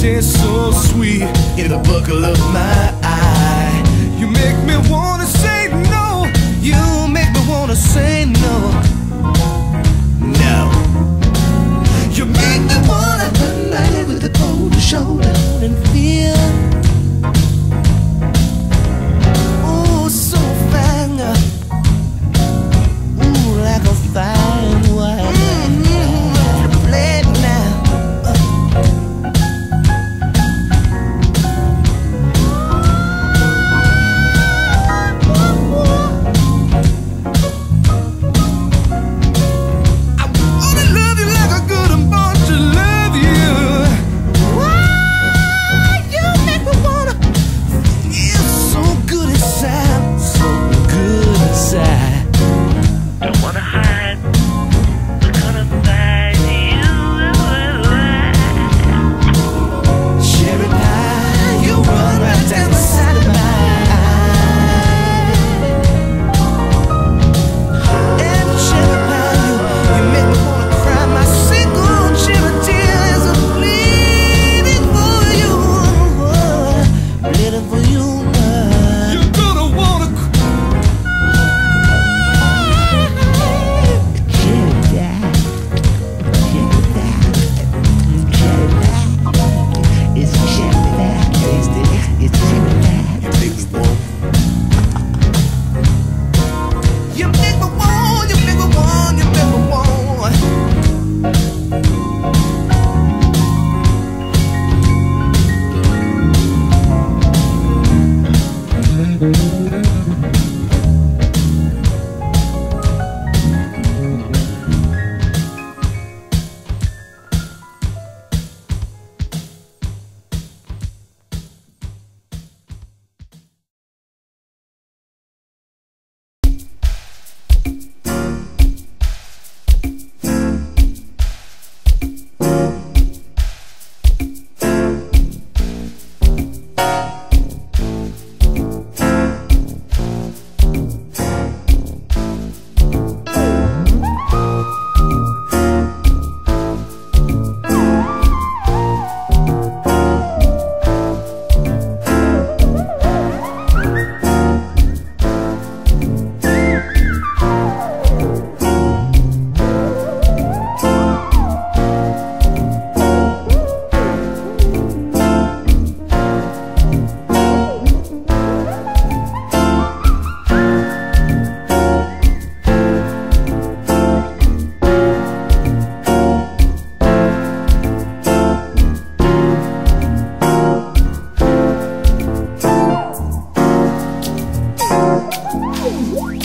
kisses so sweet in the buckle of my eye. You make me want. you. Música